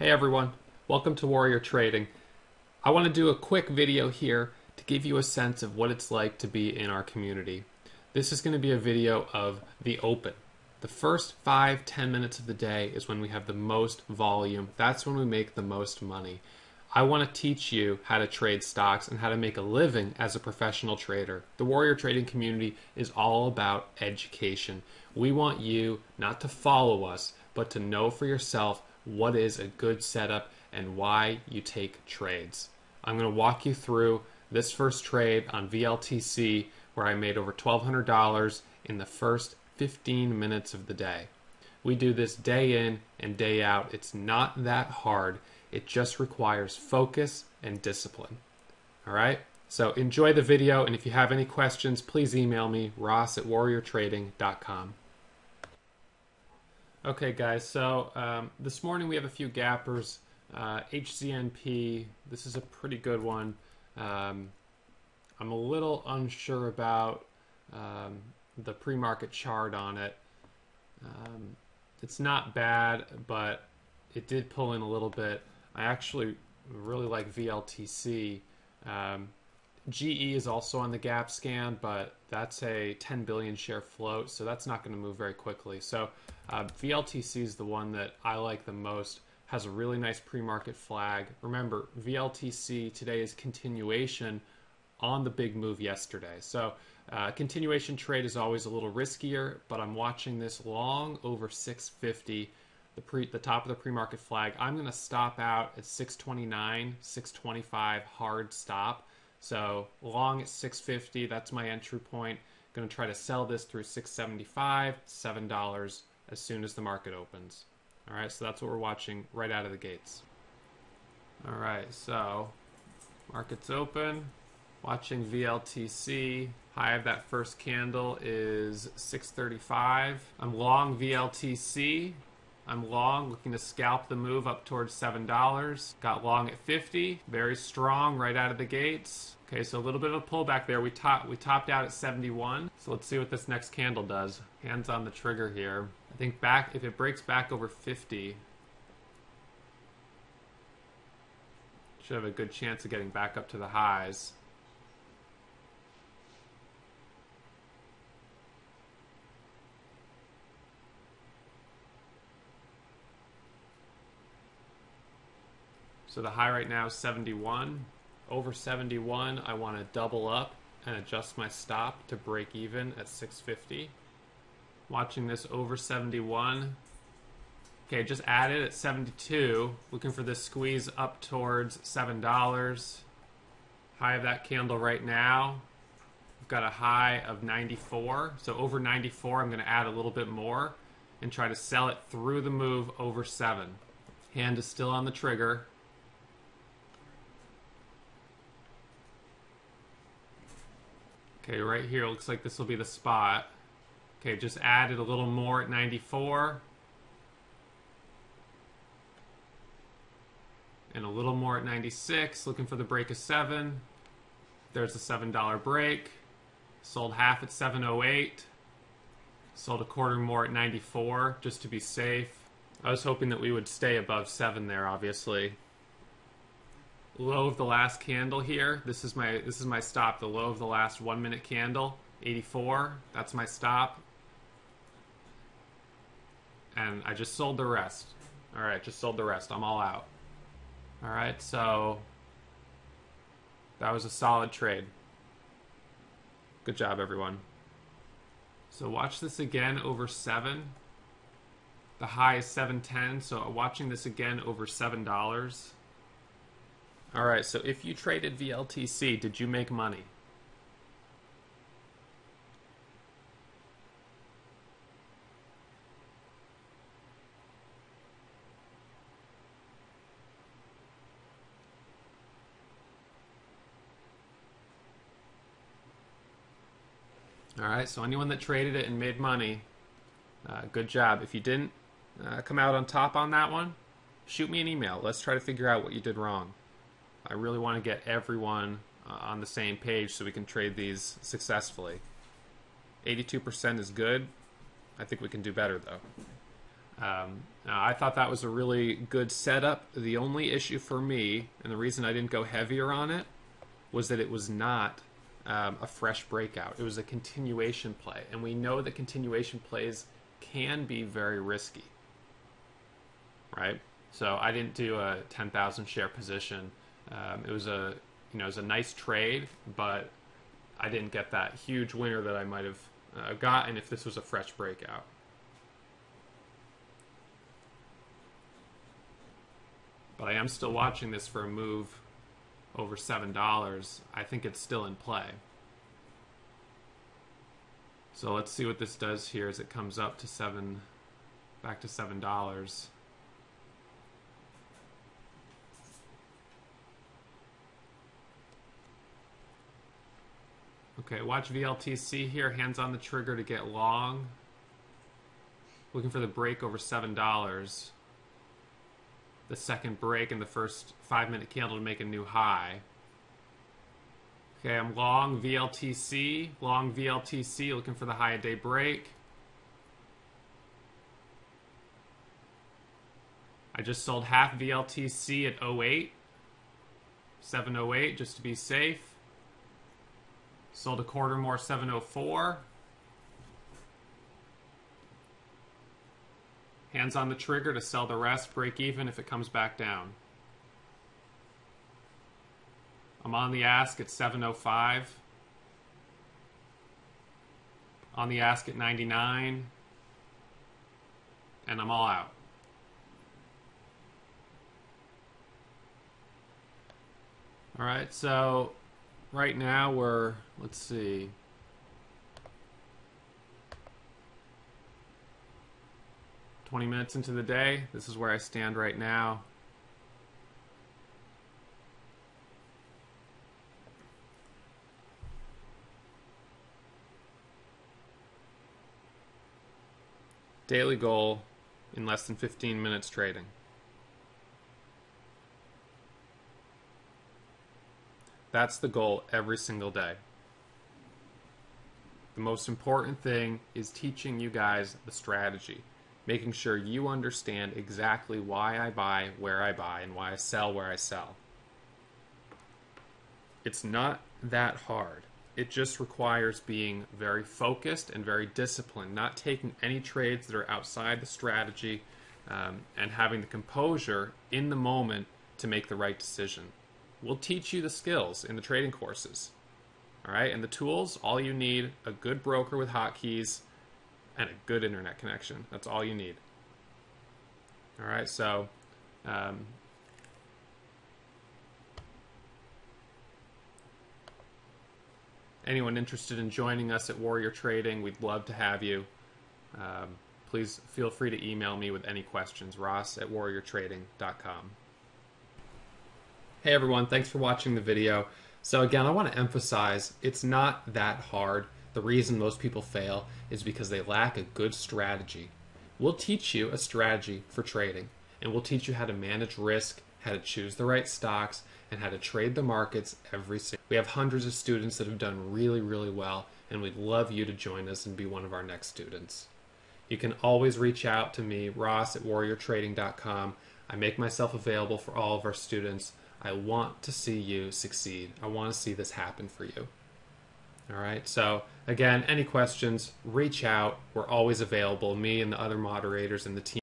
Hey everyone, welcome to Warrior Trading. I want to do a quick video here to give you a sense of what it's like to be in our community. This is going to be a video of the open. The first five, ten minutes of the day is when we have the most volume. That's when we make the most money. I want to teach you how to trade stocks and how to make a living as a professional trader. The Warrior Trading community is all about education. We want you not to follow us, but to know for yourself what is a good setup and why you take trades. I'm going to walk you through this first trade on VLTC where I made over $1,200 in the first 15 minutes of the day. We do this day in and day out. It's not that hard. It just requires focus and discipline. All right? So enjoy the video, and if you have any questions, please email me, ross at warriortrading.com. Okay, guys, so um, this morning we have a few gappers. Uh, HZNP, this is a pretty good one. Um, I'm a little unsure about um, the pre market chart on it. Um, it's not bad, but it did pull in a little bit. I actually really like VLTC. GE is also on the gap scan, but that's a 10 billion share float, so that's not going to move very quickly. So uh, VLTC is the one that I like the most. Has a really nice pre-market flag. Remember, VLTC today is continuation on the big move yesterday. So uh, continuation trade is always a little riskier, but I'm watching this long over 650 the pre the top of the pre-market flag. I'm going to stop out at 629, 625 hard stop. So long at 650, that's my entry point. Going to try to sell this through 675, $7 as soon as the market opens. All right, so that's what we're watching right out of the gates. All right, so market's open. Watching VLTC. High of that first candle is 635. I'm long VLTC. I'm long, looking to scalp the move up towards $7. Got long at 50, very strong right out of the gates. Okay, so a little bit of a pullback there. We, top, we topped out at 71. So let's see what this next candle does. Hands on the trigger here. I think back if it breaks back over 50, should have a good chance of getting back up to the highs. So the high right now is 71. Over 71, I want to double up and adjust my stop to break even at 650. Watching this over 71. Okay, just added at 72. Looking for this squeeze up towards $7. High of that candle right now. We've got a high of 94. So over 94, I'm going to add a little bit more and try to sell it through the move over 7. Hand is still on the trigger. Okay, right here, looks like this will be the spot. Okay, just added a little more at 94. And a little more at 96, looking for the break of 7. There's a $7 break. Sold half at 708. Sold a quarter more at 94, just to be safe. I was hoping that we would stay above 7 there, obviously low of the last candle here. This is my this is my stop. The low of the last one minute candle, 84. That's my stop. And I just sold the rest. All right, just sold the rest. I'm all out. All right, so that was a solid trade. Good job, everyone. So watch this again over seven. The high is 710, so watching this again over $7. All right, so if you traded VLTC, did you make money? All right, so anyone that traded it and made money, uh, good job. If you didn't uh, come out on top on that one, shoot me an email. Let's try to figure out what you did wrong. I really want to get everyone uh, on the same page so we can trade these successfully. 82% is good. I think we can do better though. Um, I thought that was a really good setup. The only issue for me, and the reason I didn't go heavier on it, was that it was not um, a fresh breakout. It was a continuation play, and we know that continuation plays can be very risky, right? So I didn't do a 10,000 share position. Um, it was a you know it was a nice trade, but I didn't get that huge winner that I might have uh, gotten if this was a fresh breakout. But I am still watching this for a move over $7. I think it's still in play. So let's see what this does here as it comes up to 7 back to $7. Okay, watch VLTC here, hands on the trigger to get long. Looking for the break over $7 the second break in the first five minute candle to make a new high. Okay, I'm long VLTC, long VLTC, looking for the high a day break. I just sold half VLTC at 08, 708 just to be safe. Sold a quarter more 704. Hands on the trigger to sell the rest, break even if it comes back down. I'm on the ask at 705. On the ask at 99. And I'm all out. All right, so right now we're, let's see, 20 minutes into the day. This is where I stand right now. Daily goal in less than 15 minutes trading. That's the goal every single day. The most important thing is teaching you guys the strategy making sure you understand exactly why I buy where I buy and why I sell where I sell. It's not that hard. It just requires being very focused and very disciplined, not taking any trades that are outside the strategy, um, and having the composure in the moment to make the right decision. We'll teach you the skills in the trading courses. All right, and the tools, all you need a good broker with hotkeys and a good internet connection. That's all you need. All right, so um, anyone interested in joining us at Warrior Trading, we'd love to have you. Um, please feel free to email me with any questions, ross at warriortrading.com. Hey everyone, thanks for watching the video. So again, I want to emphasize it's not that hard the reason most people fail is because they lack a good strategy. We'll teach you a strategy for trading, and we'll teach you how to manage risk, how to choose the right stocks, and how to trade the markets every single. We have hundreds of students that have done really, really well, and we'd love you to join us and be one of our next students. You can always reach out to me, Ross at warriortrading.com. I make myself available for all of our students. I want to see you succeed. I want to see this happen for you. All right. So, again, any questions, reach out. We're always available, me and the other moderators and the team.